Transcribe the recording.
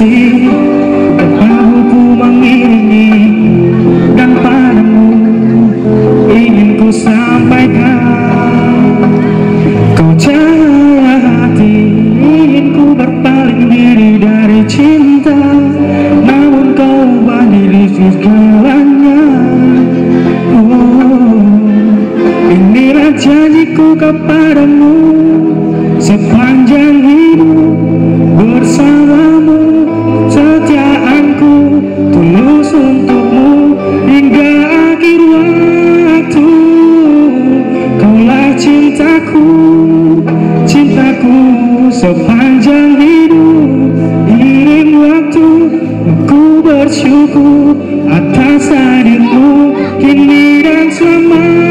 kasih Tahu ku mengiringi Dan padamu Ingin ku sampaikan. Kau jahat hati Ingin ku berpaling diri dari cinta Namun kau mandiri segalanya. Oh Inilah janjiku kepadamu. cintaku Cintaku sepanjang hidup. Iring waktu aku bersyukur Atas hadirmu. Kini dan selamanya